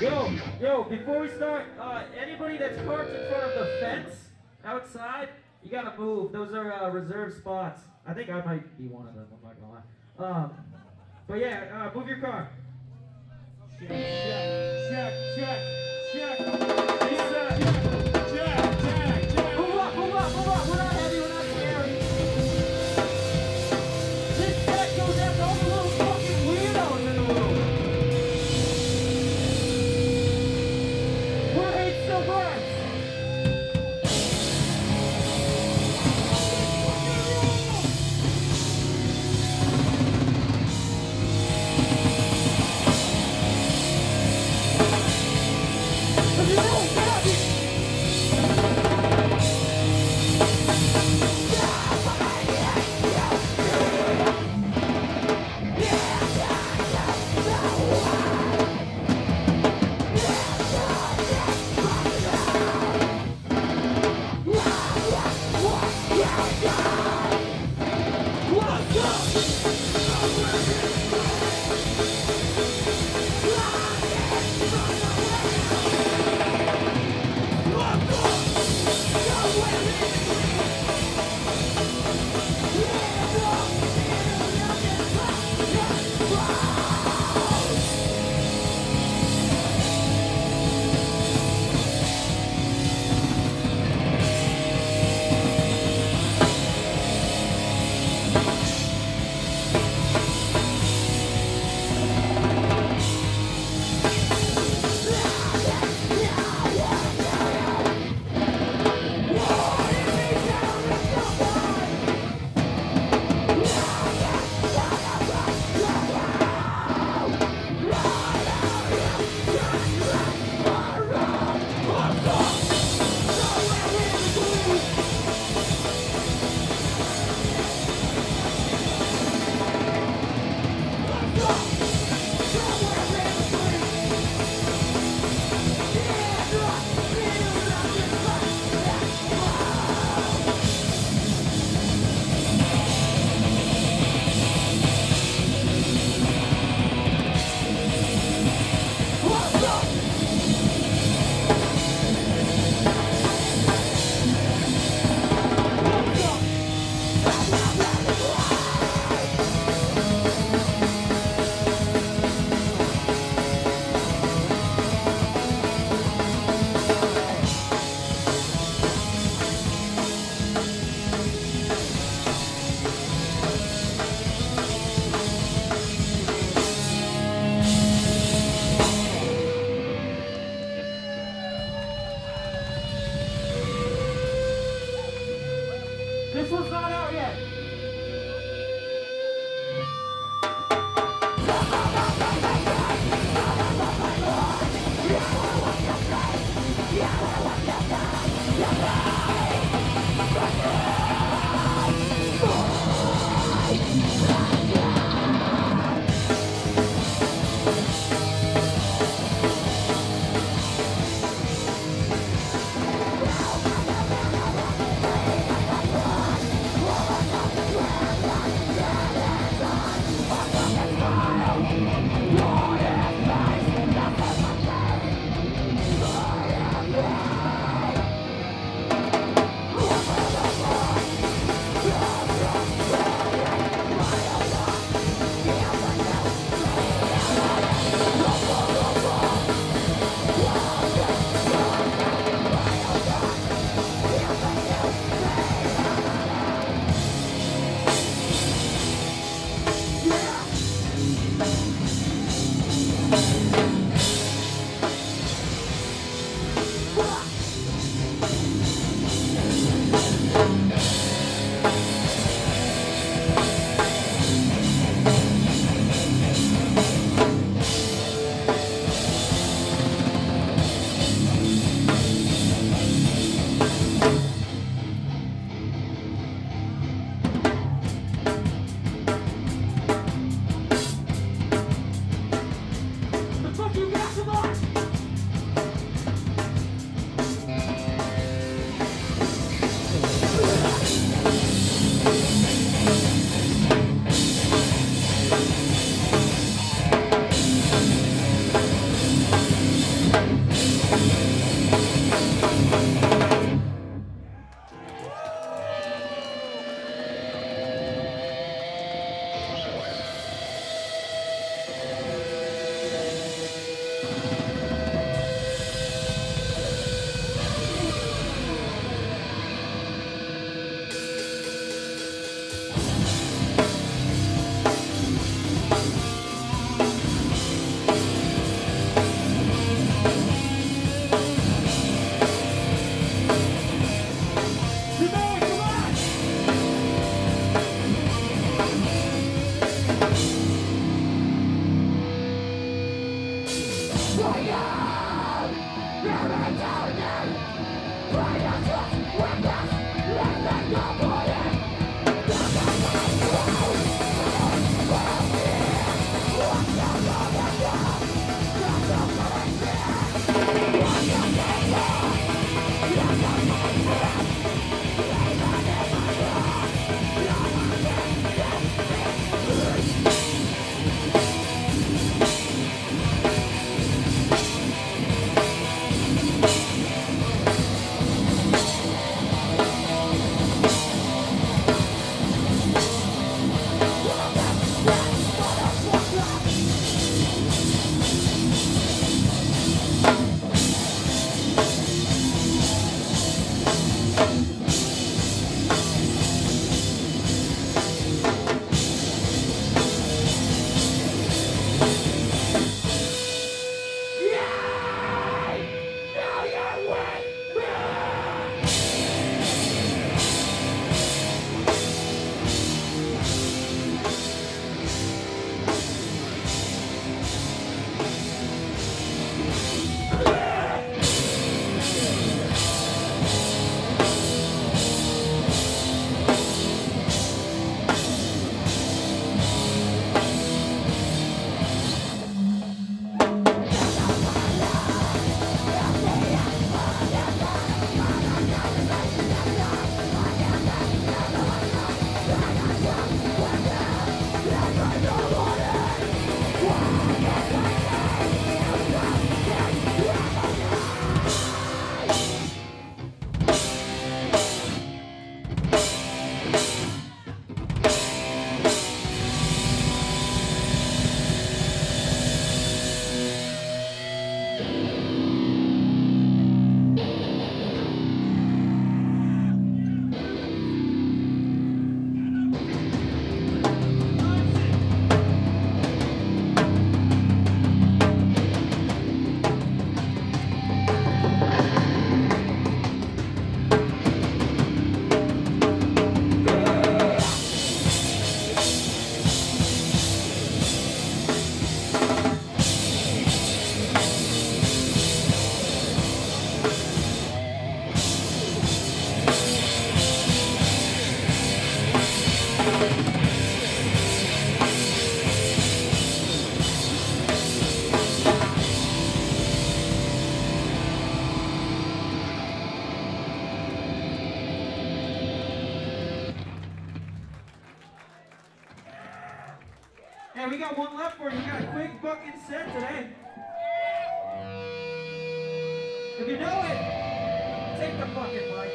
Yo, yo, before we start, uh, anybody that's parked in front of the fence outside, you gotta move. Those are uh, reserved spots. I think I might be one of them, I'm not gonna lie. Um, but yeah, uh, move your car. Check, check, check, check, check. This one's not out yet. Fire! Never turning! Fire! Yeah. got one left for you. Got a quick fucking set today. If you know it, take the fucking mic.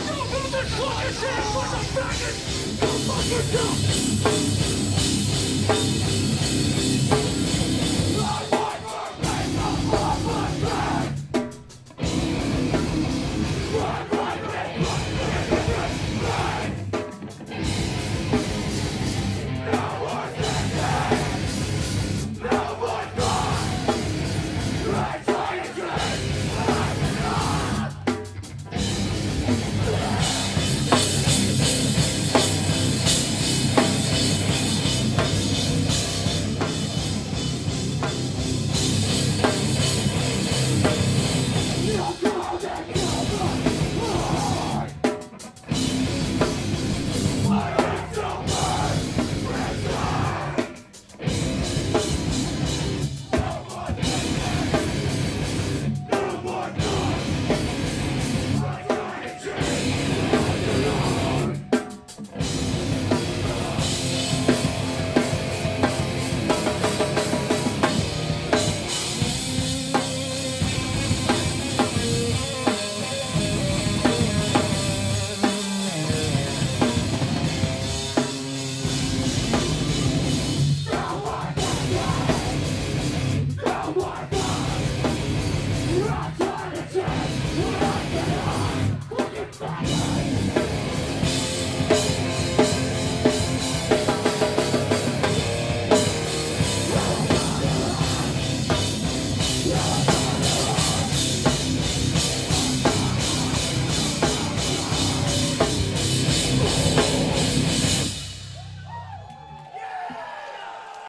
Don't the fucking do!